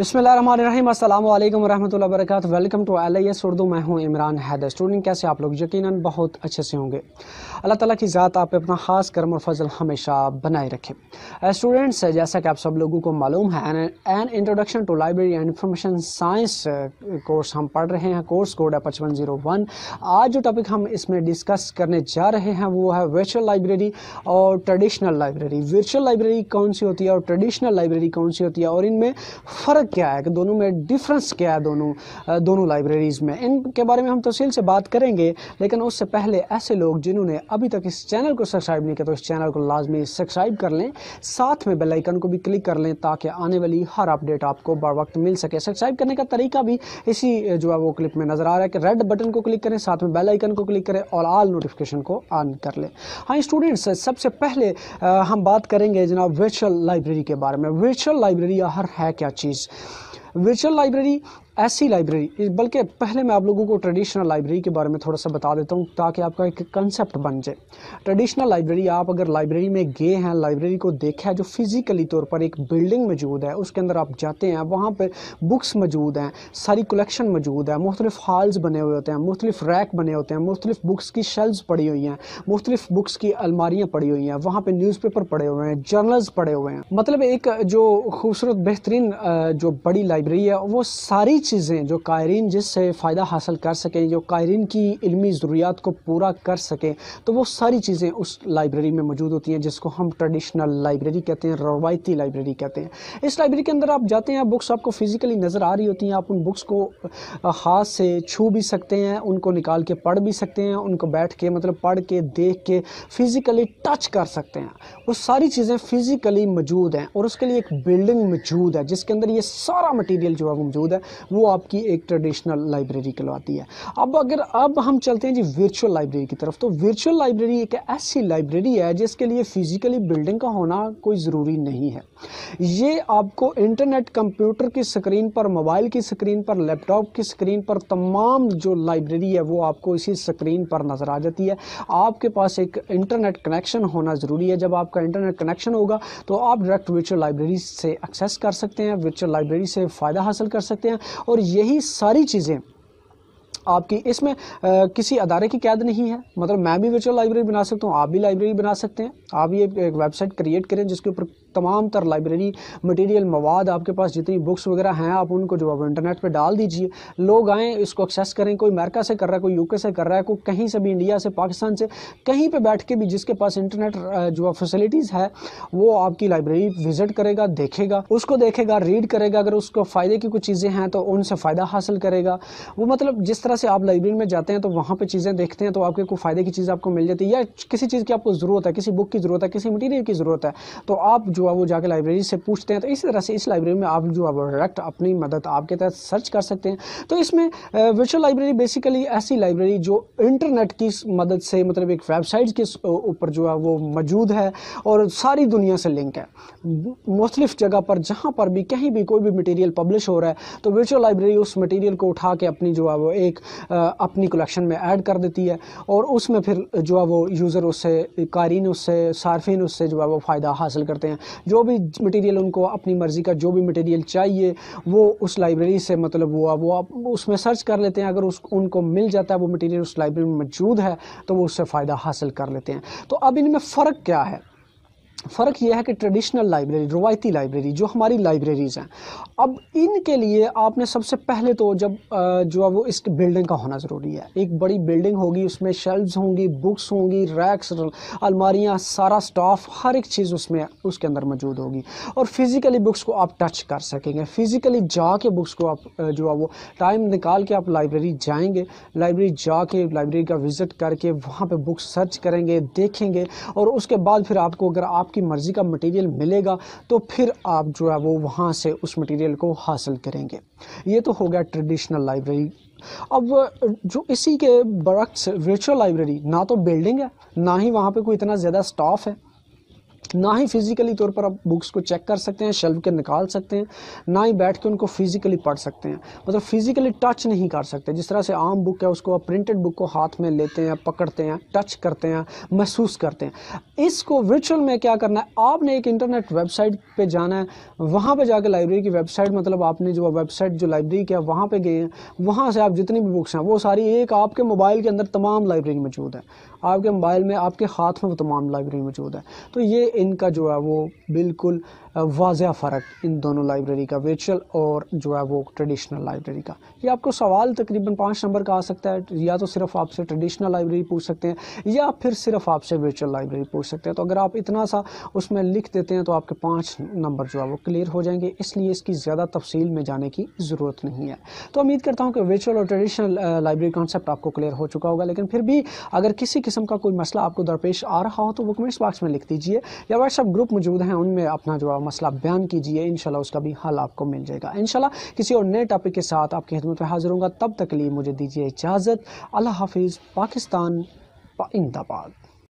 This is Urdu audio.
بسم اللہ الرحمن الرحیم، السلام علیکم ورحمۃ اللہ وبرکاتہ۔ Welcome to L S Urdu میں ہوں عمران حیدر۔ اسٹوڈنٹ کیسے آپ لوگ؟ یقیناً بہت اچھے سے ہوں گے۔ اللہ تعالیٰ کی ذات آپ اپنا خاص کرم اور فضل ہمیشہ بنائے رکھے۔ uh, اسٹوڈنٹس جیسا کہ آپ سب لوگوں کو معلوم ہے an introduction to library and information science course ہم پڑھ رہے ہیں۔ کورس کوڈ ہے پچپن زیرو ون۔ آج جو ٹاپک ہم اس میں ڈسکس کرنے جا رہے ہیں، وہ ہے ورچوئل لائبریری اور ٹریڈیشنل لائبریری ورچوئل لائبریری کون سی ہوتی ہے اور ٹریڈیشنل لائبریری کون سی ہوتی ہے؟ اور ان میں فرق کیا ہے کہ دونوں میں ڈفرنس کیا ہے دونوں دونوں لائبریریز میں۔ ان کے بارے میں ہم تفصیل سے بات کریں گے، لیکن اس سے پہلے ایسے لوگ جنہوں نے ابھی تک اس چینل کو سبسکرائب نہیں کیا تو اس چینل کو لازمی سبسکرائب کر لیں۔ ساتھ میں بیل آئیکن کو بھی کلک کر لیں تاکہ آنے والی ہر اپڈیٹ آپ کو بر وقت مل سکے۔ سبسکرائب کرنے کا طریقہ بھی اسی جو ہے وہ کلپ میں نظر آ رہا ہے کہ ریڈ بٹن کو کلک کریں، ساتھ میں بیل آئیکن کو کلک کریں اور آل نوٹیفکیشن کو آن کر لیں۔ ہاں اسٹوڈنٹس سب سے پہلے ہم بات کریں گے جناب ورچوئل لائبریری کے بارے میں۔ ورچوئل لائبریری ہر ہے کیا چیز؟ ورچوئل لائبریری ایسی لائبریری، بلکہ پہلے میں آپ لوگوں کو ٹریڈیشنل لائبریری کے بارے میں تھوڑا سا بتا دیتا ہوں تاکہ آپ کا ایک کنسیپٹ بن جائے۔ ٹریڈیشنل لائبریری آپ اگر لائبریری میں گئے ہیں لائبریری کو دیکھا ہے جو فزیکلی طور پر ایک بلڈنگ موجود ہے، اس کے اندر آپ جاتے ہیں، وہاں پہ بکس موجود ہیں، ساری کلیکشن موجود ہے مختلف ہالز بنے ہوئے ہوتے ہیں، مختلف ریک بنے ہوتے ہیں، مختلف بکس کی شیلز پڑی ہوئی ہیں، مختلف بکس کی الماریاں پڑی ہوئی ہیں، وہاں پہ نیوز پیپر پڑے ہوئے ہیں جرنلز پڑے ہوئے ہیں۔ مطلب ایک جو خوبصورت، بہترین جو بڑی لائبریری ہے، وہ ساری چیزیں جو قائرین جس سے فائدہ حاصل کر سکیں، جو قائرین کی علمی ضروریات کو پورا کر سکیں، تو وہ ساری چیزیں اس لائبریری میں موجود ہوتی ہیں جس کو ہم ٹریڈیشنل لائبریری کہتے ہیں، روایتی لائبریری کہتے ہیں۔ اس لائبریری کے اندر آپ جاتے ہیں بکس آپ کو فزیکلی نظر آ رہی ہوتی ہیں، آپ ان بکس کو ہاتھ سے چھو بھی سکتے ہیں، ان کو نکال کے پڑھ بھی سکتے ہیں، ان کو بیٹھ کے مطلب پڑھ کے، دیکھ کے فزیکلی ٹچ کر سکتے ہیں۔ وہ ساری چیزیں فزیکلی موجود ہیں اور اس کے لیے ایک بلڈنگ موجود ہے، جس کے اندر یہ سارا مٹیریل جو ہے وہ موجود ہے۔ وہ آپ کی ایک ٹریڈیشنل لائبریری کہلواتی ہے۔ اب اگر اب ہم چلتے ہیں جی ورچوئل لائبریری کی طرف، تو ورچوئل لائبریری ایک ایسی لائبریری ہے جس کے لیے فزیکلی بلڈنگ کا ہونا کوئی ضروری نہیں ہے۔ یہ آپ کو انٹرنیٹ کمپیوٹر کی سکرین پر موبائل کی سکرین پر لیپ ٹاپ کی سکرین پر تمام جو لائبریری ہے وہ آپ کو اسی سکرین پر نظر آ جاتی ہے۔ آپ کے پاس ایک انٹرنیٹ کنیکشن ہونا ضروری ہے۔ جب آپ کا انٹرنیٹ کنیکشن ہوگا تو آپ ڈائریکٹ ورچوئل لائبریری سے ایکسیس کر سکتے ہیں ورچوئل لائبریری سے فائدہ حاصل کر سکتے ہیں۔ اور یہی ساری چیزیں آپ کی اس میں کسی ادارے کی قید نہیں ہے۔ مطلب میں بھی ورچوئل لائبریری بنا سکتا ہوں، آپ بھی لائبریری بنا سکتے ہیں۔ آپ یہ ایک ویب سائٹ کریٹ کریں جس کے اوپر تمام تر لائبریری مٹیریل مواد آپ کے پاس جتنی بکس وغیرہ ہیں، آپ ان کو جو ہے انٹرنیٹ پہ ڈال دیجیے۔ لوگ آئیں، اس کو ایکسیس کریں۔ کوئی امریکہ سے کر رہا ہے، کوئی یو کے سے کر رہا ہے، کوئی کہیں سے بھی انڈیا سے پاکستان سے، کہیں پہ بیٹھ کے بھی جس کے پاس انٹرنیٹ جو فیسلٹیز ہے، وہ آپ کی لائبریری وزٹ کرے گا، دیکھے گا، اس کو دیکھے گا ریڈ کرے گا۔ اگر اس کو فائدے کی کچھ چیزیں ہیں تو ان سے فائدہ حاصل کرے گا۔ وہ مطلب جس طرح سے آپ لائبریری میں جاتے ہیں تو وہاں پہ چیزیں دیکھتے ہیں تو آپ کے کوئی فائدے کی چیز آپ کو مل جاتی ہے یا کسی چیز کی آپ کو ضرورت ہے، کسی بک کی ضرورت ہے، کسی مٹیریل کی ضرورت ہے، تو آپ جو ہے وہ جا کے لائبریری سے پوچھتے ہیں تو اسی طرح سے اس لائبریری میں آپ جو ہے وہ ڈائریکٹ اپنی مدد آپ کے تحت سرچ کر سکتے ہیں۔ تو اس میں ورچوئل لائبریری بیسیکلی ایسی لائبریری جو انٹرنیٹ کی مدد سے مطلب ایک ویب سائٹ کے اوپر جو ہے وہ موجود ہے اور ساری دنیا سے لنک ہے۔ مختلف جگہ پر جہاں پر بھی کہیں بھی کوئی بھی مٹیریل پبلش ہو رہا ہے تو ورچوئل لائبریری اس مٹیریل کو اٹھا کے اپنی جو ہے وہ ایک اپنی کلیکشن میں ایڈ کر دیتی ہے اور اس میں پھر جو ہے وہ یوزر اس سے، قارئین اس سے، صارفین اس سے جو ہے وہ فائدہ حاصل کرتے ہیں۔ جو بھی مٹیریل ان کو اپنی مرضی کا جو بھی مٹیریل چاہیے، وہ اس لائبریری سے مطلب وہ وہ اس میں سرچ کر لیتے ہیں۔ اگر اس، ان کو مل جاتا ہے وہ مٹیریل اس لائبریری میں موجود ہے، تو وہ اس سے فائدہ حاصل کر لیتے ہیں۔ تو اب ان میں فرق کیا ہے؟ فرق یہ ہے کہ ٹریڈیشنل لائبریری روایتی لائبریری جو ہماری لائبریریز ہیں، اب ان کے لیے آپ نے سب سے پہلے تو جب جو ہے وہ اس بلڈنگ کا ہونا ضروری ہے۔ ایک بڑی بلڈنگ ہوگی، اس میں شیلفز ہوں گی بکس ہوں گی ریکس الماریاں، سارا سٹاف ہر ایک چیز اس میں، اس کے اندر موجود ہوگی۔ اور فزیکلی بکس کو آپ ٹچ کر سکیں گے۔ فزیکلی جا کے بکس کو آپ جو ہے وہ ٹائم نکال کے آپ لائبریری جائیں گے۔ لائبریری جا کے لائبریری کا وزٹ کر کے وہاں پہ بکس سرچ کریں گے، دیکھیں گے۔ اور اس کے بعد پھر آپ کو اگر آپ کی مرضی کا مٹیریل ملے گا تو پھر آپ جو ہے وہ وہاں سے اس مٹیریل کو حاصل کریں گے۔ یہ تو ہو گیا ٹریڈیشنل لائبریری اب جو اسی کے برعکس ورچوئل لائبریری نہ تو بلڈنگ ہے، نہ ہی وہاں پہ کوئی اتنا زیادہ سٹاف ہے۔ نہ ہی فزیکلی طور پر آپ بکس کو چیک کر سکتے ہیں شیلف کے نکال سکتے ہیں، نہ ہی بیٹھ کے ان کو فزیکلی پڑھ سکتے ہیں۔ مطلب فزیکلی ٹچ نہیں کر سکتے۔ جس طرح سے عام بک ہے، اس کو آپ پرنٹڈ بک کو ہاتھ میں لیتے ہیں، پکڑتے ہیں ٹچ کرتے ہیں، محسوس کرتے ہیں۔ اس کو ورچوئل میں کیا کرنا ہے؟ آپ نے ایک انٹرنیٹ ویب سائٹ پہ جانا ہے۔ وہاں پہ جا کے لائبریری کی ویب سائٹ مطلب آپ نے جو ویب سائٹ جو لائبریری کی ہے وہاں پہ گئے ہیں۔ وہاں سے آپ جتنی بھی بکس ہیں، وہ ساری ایک آپ کے موبائل کے اندر تمام لائبریری موجود ہے۔ آپ کے موبائل میں، آپ کے ہاتھ میں وہ تمام لائبریری موجود ہے۔ تو یہ ان کا جو ہے وہ بالکل واضح فرق ان دونوں لائبریری کا ورچوئل اور جو ہے وہ ٹریڈیشنل لائبریری کا۔ یہ آپ کو سوال تقریباً پانچ نمبر کا آ سکتا ہے، یا تو صرف آپ سے ٹریڈیشنل لائبریری پوچھ سکتے ہیں، یا پھر صرف آپ سے ورچوئل لائبریری پوچھ سکتے ہیں۔ تو اگر آپ اتنا سا اس میں لکھ دیتے ہیں تو آپ کے پانچ نمبر جو ہے وہ کلیئر ہو جائیں گے۔ اس لیے اس کی زیادہ تفصیل میں جانے کی ضرورت نہیں ہے۔ تو امید کرتا ہوں کہ ورچوئل اور ٹریڈیشنل لائبریری کانسیپٹ آپ کو کلیئر ہو چکا ہوگا۔ لیکن پھر بھی اگر کسی قسم کا کوئی مسئلہ آپ کو درپیش آ رہا ہو تو وہ کمنٹس باکس میں لکھ دیجیے یا واٹس ایپ گروپ موجود ہیں، ان میں اپنا جو اور مسئلہ بیان کیجیے انشاءاللہ اس کا بھی حل آپ کو مل جائے گا۔ انشاءاللہ کسی اور نئے ٹاپک کے ساتھ آپ کی خدمت میں حاضر ہوں گا۔ تب تک لیے مجھے دیجیے اجازت۔ اللہ حافظ، پاکستان پائند آباد